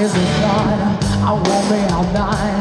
is a thought I won't be all